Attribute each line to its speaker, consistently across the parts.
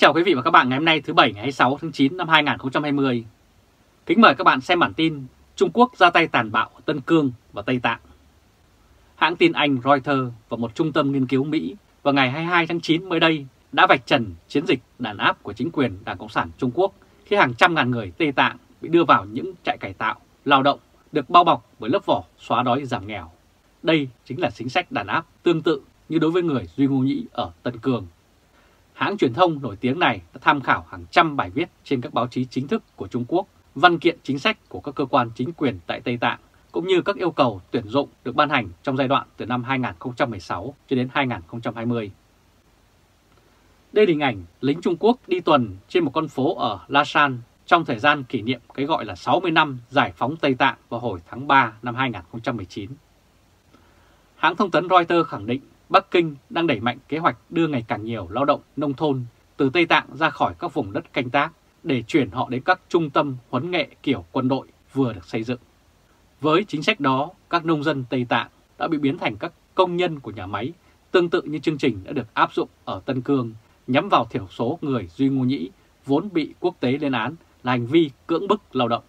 Speaker 1: chào quý vị và các bạn ngày hôm nay thứ Bảy ngày 26 tháng 9 năm 2020. Kính mời các bạn xem bản tin Trung Quốc ra tay tàn bạo ở Tân Cương và Tây Tạng. Hãng tin Anh Reuters và một trung tâm nghiên cứu Mỹ vào ngày 22 tháng 9 mới đây đã vạch trần chiến dịch đàn áp của chính quyền Đảng Cộng sản Trung Quốc khi hàng trăm ngàn người Tây Tạng bị đưa vào những trại cải tạo, lao động được bao bọc bởi lớp vỏ xóa đói giảm nghèo. Đây chính là chính sách đàn áp tương tự như đối với người Duy Ngô Nhĩ ở Tân Cương. Hãng truyền thông nổi tiếng này đã tham khảo hàng trăm bài viết trên các báo chí chính thức của Trung Quốc, văn kiện chính sách của các cơ quan chính quyền tại Tây Tạng, cũng như các yêu cầu tuyển dụng được ban hành trong giai đoạn từ năm 2016 cho đến 2020. Đây là hình ảnh lính Trung Quốc đi tuần trên một con phố ở Lashan trong thời gian kỷ niệm cái gọi là 60 năm giải phóng Tây Tạng vào hồi tháng 3 năm 2019. Hãng thông tấn Reuters khẳng định Bắc Kinh đang đẩy mạnh kế hoạch đưa ngày càng nhiều lao động nông thôn từ Tây Tạng ra khỏi các vùng đất canh tác để chuyển họ đến các trung tâm huấn nghệ kiểu quân đội vừa được xây dựng. Với chính sách đó, các nông dân Tây Tạng đã bị biến thành các công nhân của nhà máy, tương tự như chương trình đã được áp dụng ở Tân Cương nhắm vào thiểu số người Duy Ngô Nhĩ vốn bị quốc tế lên án là hành vi cưỡng bức lao động.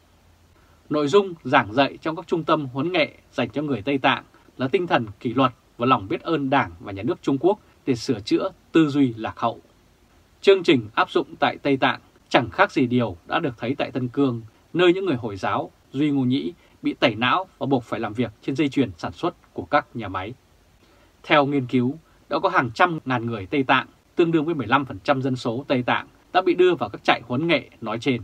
Speaker 1: Nội dung giảng dạy trong các trung tâm huấn nghệ dành cho người Tây Tạng là tinh thần kỷ luật và lòng biết ơn Đảng và Nhà nước Trung Quốc để sửa chữa tư duy lạc hậu. Chương trình áp dụng tại Tây Tạng chẳng khác gì điều đã được thấy tại Tân Cương, nơi những người Hồi giáo Duy Ngô Nhĩ bị tẩy não và buộc phải làm việc trên dây chuyền sản xuất của các nhà máy. Theo nghiên cứu, đã có hàng trăm ngàn người Tây Tạng, tương đương với 15% dân số Tây Tạng, đã bị đưa vào các trại huấn nghệ nói trên.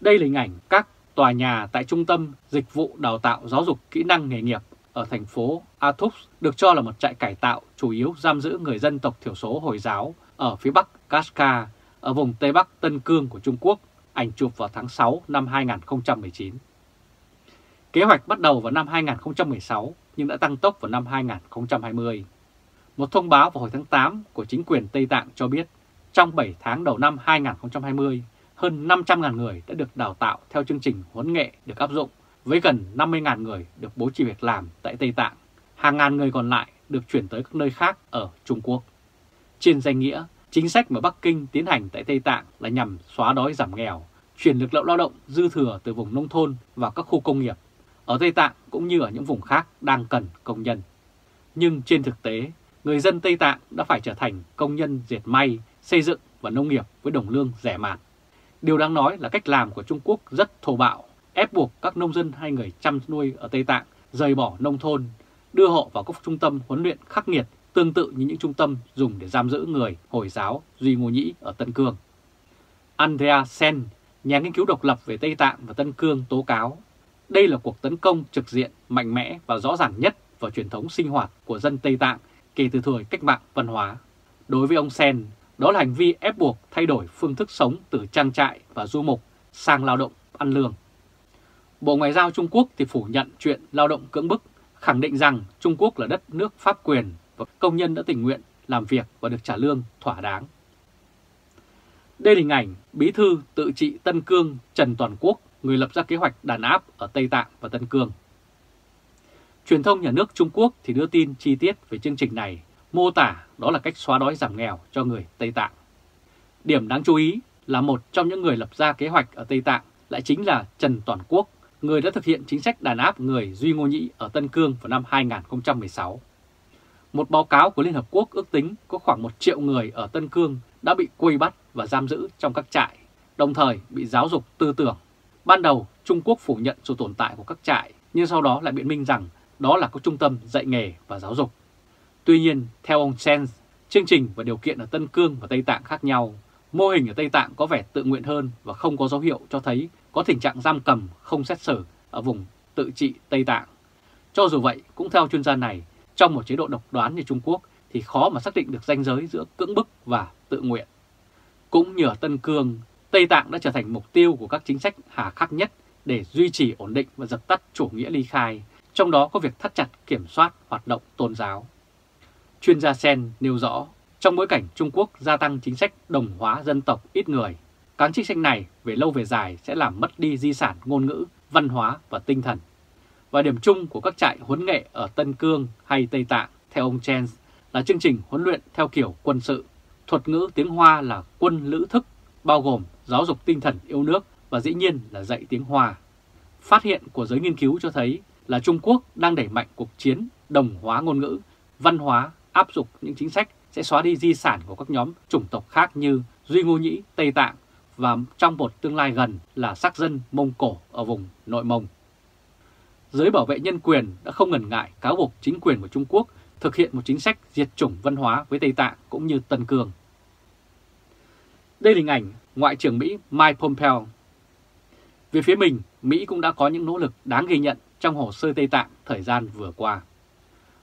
Speaker 1: Đây là hình ảnh các tòa nhà tại Trung tâm Dịch vụ Đào tạo Giáo dục Kỹ năng Nghề nghiệp ở thành phố Athus được cho là một trại cải tạo chủ yếu giam giữ người dân tộc thiểu số Hồi giáo ở phía bắc Kashgar, ở vùng Tây Bắc Tân Cương của Trung Quốc, ảnh chụp vào tháng 6 năm 2019. Kế hoạch bắt đầu vào năm 2016 nhưng đã tăng tốc vào năm 2020. Một thông báo vào hồi tháng 8 của chính quyền Tây Tạng cho biết trong 7 tháng đầu năm 2020, hơn 500.000 người đã được đào tạo theo chương trình huấn nghệ được áp dụng với gần 50.000 người được bố trí việc làm tại Tây Tạng, hàng ngàn người còn lại được chuyển tới các nơi khác ở Trung Quốc. Trên danh nghĩa, chính sách mà Bắc Kinh tiến hành tại Tây Tạng là nhằm xóa đói giảm nghèo, chuyển lực lượng lao động dư thừa từ vùng nông thôn vào các khu công nghiệp, ở Tây Tạng cũng như ở những vùng khác đang cần công nhân. Nhưng trên thực tế, người dân Tây Tạng đã phải trở thành công nhân dệt may, xây dựng và nông nghiệp với đồng lương rẻ mạt. Điều đáng nói là cách làm của Trung Quốc rất thô bạo ép buộc các nông dân hay người chăm nuôi ở Tây Tạng rời bỏ nông thôn, đưa họ vào các trung tâm huấn luyện khắc nghiệt tương tự như những trung tâm dùng để giam giữ người Hồi giáo Duy Ngô Nhĩ ở Tân Cương. Andrea Sen, nhà nghiên cứu độc lập về Tây Tạng và Tân Cương tố cáo, đây là cuộc tấn công trực diện mạnh mẽ và rõ ràng nhất vào truyền thống sinh hoạt của dân Tây Tạng kể từ thời cách mạng văn hóa. Đối với ông Sen, đó là hành vi ép buộc thay đổi phương thức sống từ trang trại và du mục sang lao động ăn lương. Bộ Ngoại giao Trung Quốc thì phủ nhận chuyện lao động cưỡng bức, khẳng định rằng Trung Quốc là đất nước pháp quyền và công nhân đã tình nguyện làm việc và được trả lương thỏa đáng. Đây là hình ảnh Bí thư tự trị Tân Cương Trần Toàn Quốc, người lập ra kế hoạch đàn áp ở Tây Tạng và Tân Cương. Truyền thông nhà nước Trung Quốc thì đưa tin chi tiết về chương trình này, mô tả đó là cách xóa đói giảm nghèo cho người Tây Tạng. Điểm đáng chú ý là một trong những người lập ra kế hoạch ở Tây Tạng lại chính là Trần Toàn Quốc, người đã thực hiện chính sách đàn áp người Duy Ngô Nhĩ ở Tân Cương vào năm 2016. Một báo cáo của Liên Hợp Quốc ước tính có khoảng 1 triệu người ở Tân Cương đã bị quây bắt và giam giữ trong các trại, đồng thời bị giáo dục tư tưởng. Ban đầu, Trung Quốc phủ nhận sự tồn tại của các trại, nhưng sau đó lại biện minh rằng đó là các trung tâm dạy nghề và giáo dục. Tuy nhiên, theo ông Chen, chương trình và điều kiện ở Tân Cương và Tây Tạng khác nhau. Mô hình ở Tây Tạng có vẻ tự nguyện hơn và không có dấu hiệu cho thấy có tình trạng giam cầm không xét xử ở vùng tự trị Tây Tạng. Cho dù vậy, cũng theo chuyên gia này, trong một chế độ độc đoán như Trung Quốc thì khó mà xác định được ranh giới giữa cưỡng bức và tự nguyện. Cũng như ở Tân Cương, Tây Tạng đã trở thành mục tiêu của các chính sách hà khắc nhất để duy trì ổn định và dập tắt chủ nghĩa ly khai, trong đó có việc thắt chặt kiểm soát hoạt động tôn giáo. Chuyên gia Sen nêu rõ, trong bối cảnh Trung Quốc gia tăng chính sách đồng hóa dân tộc ít người, các chính sách này về lâu về dài sẽ làm mất đi di sản ngôn ngữ, văn hóa và tinh thần. Và điểm chung của các trại huấn nghệ ở Tân Cương hay Tây Tạng theo ông Chen là chương trình huấn luyện theo kiểu quân sự. thuật ngữ tiếng Hoa là quân lữ thức, bao gồm giáo dục tinh thần yêu nước và dĩ nhiên là dạy tiếng Hoa. Phát hiện của giới nghiên cứu cho thấy là Trung Quốc đang đẩy mạnh cuộc chiến đồng hóa ngôn ngữ, văn hóa, áp dụng những chính sách sẽ xóa đi di sản của các nhóm chủng tộc khác như Duy Ngô Nhĩ, Tây Tạng và trong một tương lai gần là sắc dân Mông Cổ ở vùng nội Mông. Giới bảo vệ nhân quyền đã không ngần ngại cáo buộc chính quyền của Trung Quốc thực hiện một chính sách diệt chủng văn hóa với Tây Tạng cũng như Tân Cương. Đây là hình ảnh Ngoại trưởng Mỹ Mike Pompeo. Về phía mình, Mỹ cũng đã có những nỗ lực đáng ghi nhận trong hồ sơ Tây Tạng thời gian vừa qua.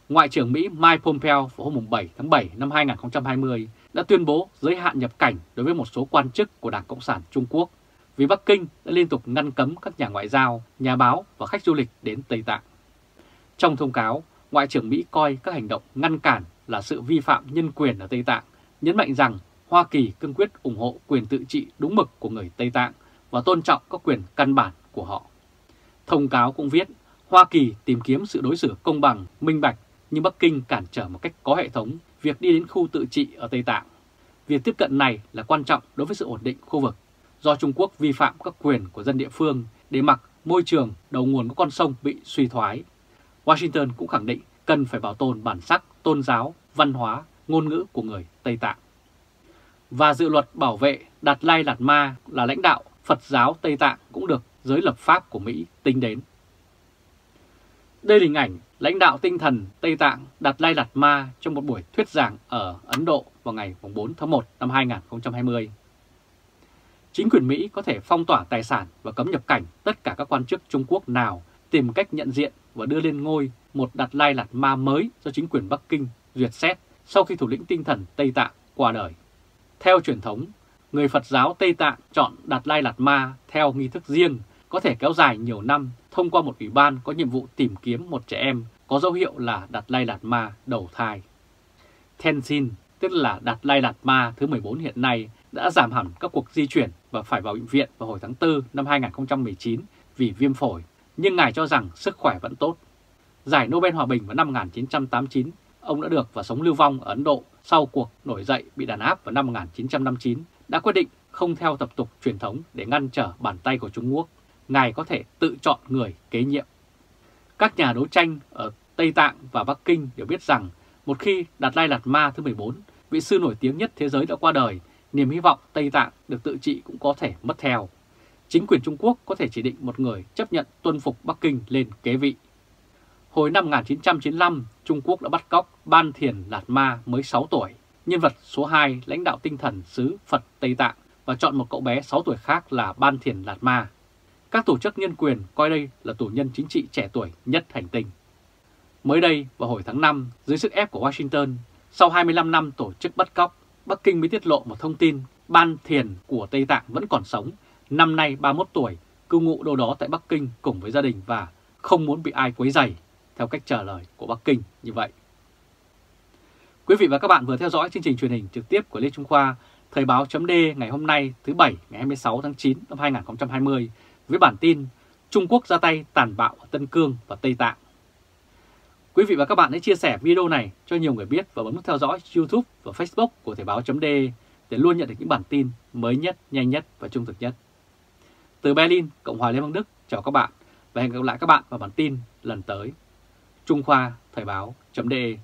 Speaker 1: Ngoại trưởng Mỹ Mike Pompeo vào hôm 7 tháng 7 năm 2020 đã tuyên bố giới hạn nhập cảnh đối với một số quan chức của Đảng Cộng sản Trung Quốc vì Bắc Kinh đã liên tục ngăn cấm các nhà ngoại giao, nhà báo và khách du lịch đến Tây Tạng. Trong thông cáo, Ngoại trưởng Mỹ coi các hành động ngăn cản là sự vi phạm nhân quyền ở Tây Tạng, nhấn mạnh rằng Hoa Kỳ cương quyết ủng hộ quyền tự trị đúng mực của người Tây Tạng và tôn trọng các quyền căn bản của họ. Thông cáo cũng viết, Hoa Kỳ tìm kiếm sự đối xử công bằng, minh bạch, nhưng Bắc Kinh cản trở một cách có hệ thống việc đi đến khu tự trị ở Tây Tạng. Việc tiếp cận này là quan trọng đối với sự ổn định khu vực, do Trung Quốc vi phạm các quyền của dân địa phương để mặc môi trường đầu nguồn của con sông bị suy thoái. Washington cũng khẳng định cần phải bảo tồn bản sắc, tôn giáo, văn hóa, ngôn ngữ của người Tây Tạng. Và dự luật bảo vệ Đạt Lai Lạt Ma là lãnh đạo Phật giáo Tây Tạng cũng được giới lập pháp của Mỹ tính đến. Đây là hình ảnh lãnh đạo tinh thần Tây Tạng Đạt Lai Lạt Ma trong một buổi thuyết giảng ở Ấn Độ vào ngày 4 tháng 1 năm 2020. Chính quyền Mỹ có thể phong tỏa tài sản và cấm nhập cảnh tất cả các quan chức Trung Quốc nào tìm cách nhận diện và đưa lên ngôi một Đạt Lai Lạt Ma mới do chính quyền Bắc Kinh duyệt xét sau khi thủ lĩnh tinh thần Tây Tạng qua đời. Theo truyền thống, người Phật giáo Tây Tạng chọn Đạt Lai Lạt Ma theo nghi thức riêng có thể kéo dài nhiều năm thông qua một ủy ban có nhiệm vụ tìm kiếm một trẻ em có dấu hiệu là Đạt Lai Lạt Ma đầu thai. Tenzin, tức là Đạt Lai Lạt Ma thứ 14 hiện nay, đã giảm hẳn các cuộc di chuyển và phải vào bệnh viện vào hồi tháng 4 năm 2019 vì viêm phổi, nhưng ngài cho rằng sức khỏe vẫn tốt. Giải Nobel Hòa Bình vào năm 1989, ông đã được và sống lưu vong ở Ấn Độ sau cuộc nổi dậy bị đàn áp vào năm 1959, đã quyết định không theo tập tục truyền thống để ngăn trở bàn tay của Trung Quốc. Ngài có thể tự chọn người kế nhiệm. Các nhà đấu tranh ở Tây Tạng và Bắc Kinh đều biết rằng một khi Đạt Lai Lạt Ma thứ 14, vị sư nổi tiếng nhất thế giới đã qua đời, niềm hy vọng Tây Tạng được tự trị cũng có thể mất theo. Chính quyền Trung Quốc có thể chỉ định một người chấp nhận tuân phục Bắc Kinh lên kế vị. Hồi năm 1995, Trung Quốc đã bắt cóc Ban Thiền Lạt Ma mới 6 tuổi, nhân vật số 2 lãnh đạo tinh thần xứ Phật Tây Tạng và chọn một cậu bé 6 tuổi khác là Ban Thiền Lạt Ma. Các tổ chức nhân quyền coi đây là tù nhân chính trị trẻ tuổi nhất hành tinh. Mới đây, vào hồi tháng 5, dưới sức ép của Washington, sau 25 năm tổ chức bắt cóc, Bắc Kinh mới tiết lộ một thông tin Ban Thiền của Tây Tạng vẫn còn sống, năm nay 31 tuổi, cư ngụ đâu đó tại Bắc Kinh cùng với gia đình và không muốn bị ai quấy rầy theo cách trả lời của Bắc Kinh như vậy. Quý vị và các bạn vừa theo dõi chương trình truyền hình trực tiếp của Lê Trung Khoa, Thời báo chấm ngày hôm nay thứ Bảy ngày 26 tháng 9 năm 2020 với bản tin Trung Quốc ra tay tàn bạo ở Tân Cương và Tây Tạng. Quý vị và các bạn hãy chia sẻ video này cho nhiều người biết và bấm nút theo dõi YouTube và Facebook của Thời Báo .de để luôn nhận được những bản tin mới nhất, nhanh nhất và trung thực nhất. Từ Berlin, Cộng hòa Liên bang Đức, chào các bạn và hẹn gặp lại các bạn vào bản tin lần tới. Trung Khoa Thời Báo .de